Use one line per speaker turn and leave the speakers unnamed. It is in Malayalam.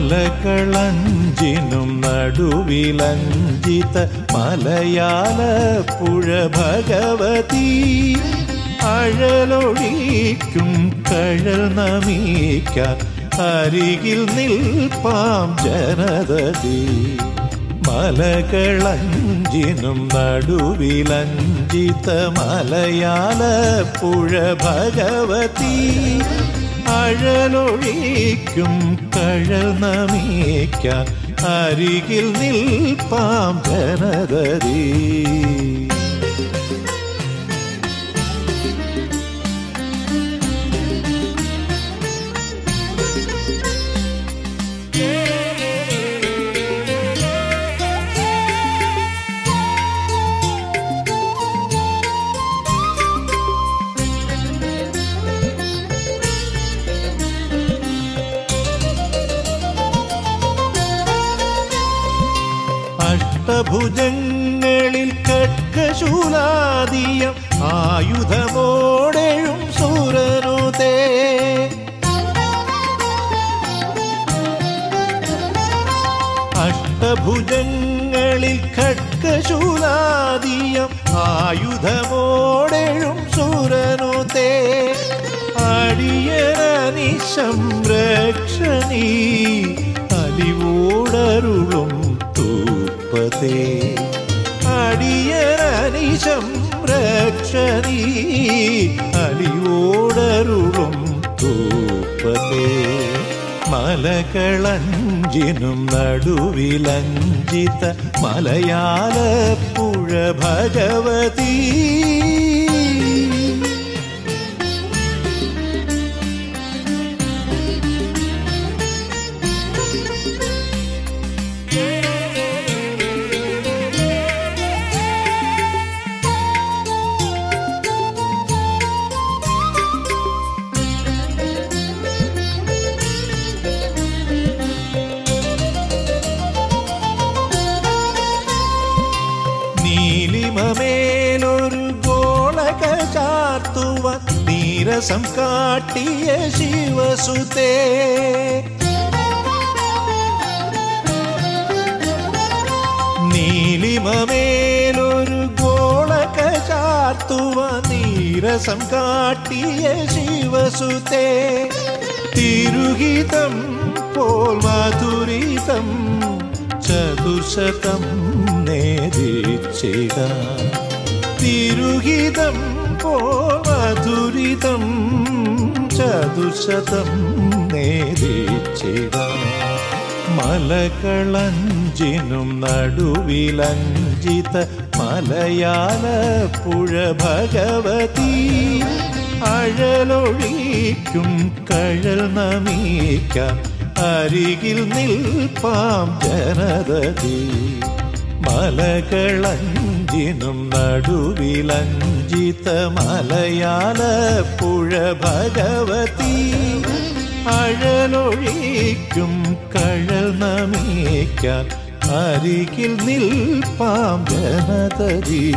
മലകളഞ്ചിനും നടുവിലഞ്ചിത മലയാള പുഴ ഭഗവതി. അഴലൊഴിക്കും കഴൽ നമിക്കാൻ അരികിൽ നിൽപ്പാം ജനതതി. മലകളഞ്ചിനും നടുവിലഞ്ചിത മലയാള പുഴ ഭഗവതി. അഴലൊഴിക്കും കഴൽ അരികിൽ നിൽപ്പാം ജനതരീ അഷ്ടഭുജങ്ങളിൽ കട്കശൂലാദിയം ആയുധമോടെഴും സൂരനുതേ. അഷ്ടഭുജങ്ങളിൽ ഖഡ്കശൂലാദിയം ആയുധമോടെഴും സൂരനുതേ. അടിയനി സംരക്ഷണീ അലിവോടരുളും തൂപ്പതേ അടിയനി സംരക്ഷണീ അലിവോടരുളും തൂപ്പതേ. മലകളഞ്ചിനും നടുവിലഞ്ചിത മലയാള പുഴ ഭഗവതി. ചാർത്തുവാൻ നീരസം കാട്ടിയ ശിവസുതേ. നീലിമമേലൊരു ഗോളക ചാർത്തുവ നീരസം കാട്ടിയ ശിവസുതേ. തിരുഹിതം പോൽ മധുരിതം ചതുശതം നേദിച്ചിട തിരുഹിതം മധുരിതം ചതുശതം നേരിച്ചിട. മലകളഞ്ചിനും നടുവിലഞ്ചിത മലയാള പുഴ ഭഗവതി അഴലൊഴിക്കും കഴൽ നമീക്ക അരികിൽ നിൽപ്പാം ജനതതി. മലകളഞ്ചിനും നടുവിലഞ്ചിത മലയാള പുഴ ഭഗവതി. അഴലൊഴിക്കും കഴൽ നമിക്കാൻ അരികിൽ നിൽപ്പാം ജനതരീ.